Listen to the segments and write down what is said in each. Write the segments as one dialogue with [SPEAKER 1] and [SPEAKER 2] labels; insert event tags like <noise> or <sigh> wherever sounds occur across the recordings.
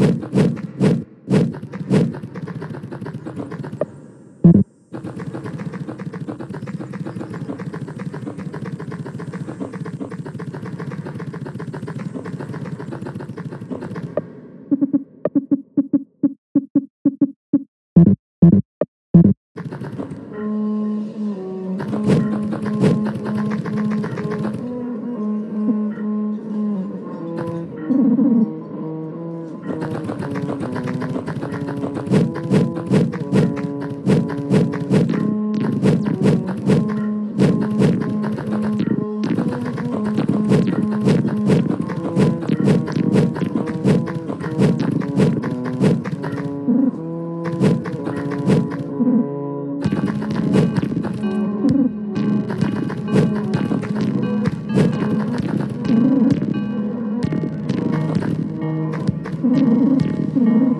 [SPEAKER 1] Thank you. Mm-hmm.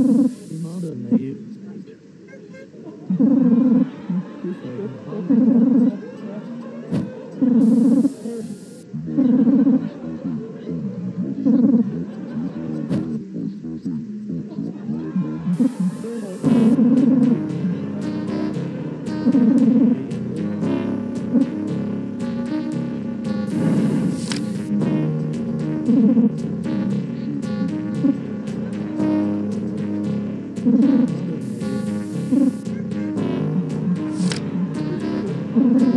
[SPEAKER 1] Pardon me. Thank you.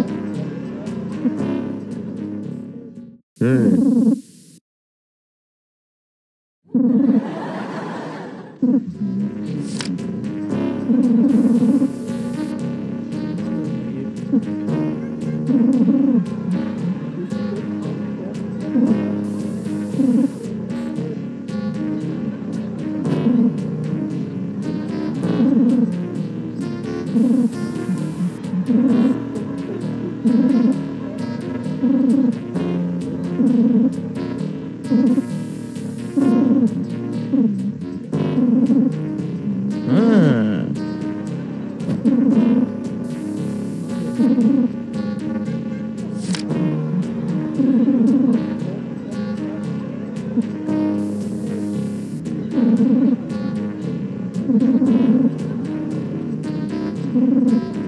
[SPEAKER 1] Thank <laughs> you.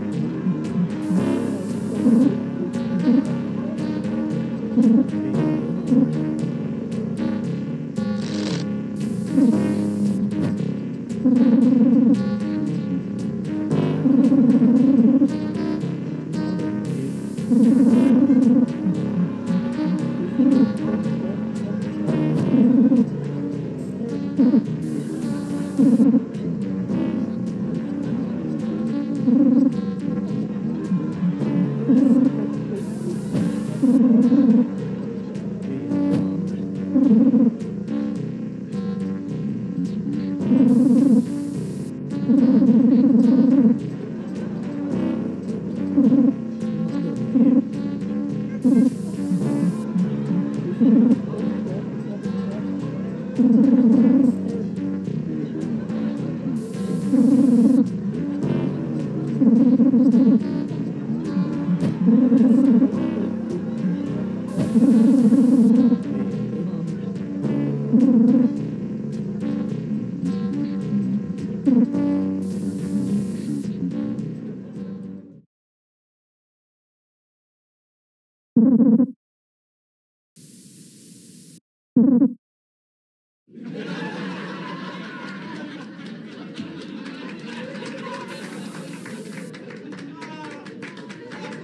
[SPEAKER 1] Mm-hmm. <laughs> Mm-hmm.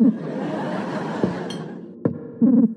[SPEAKER 1] Mm-hmm. <laughs>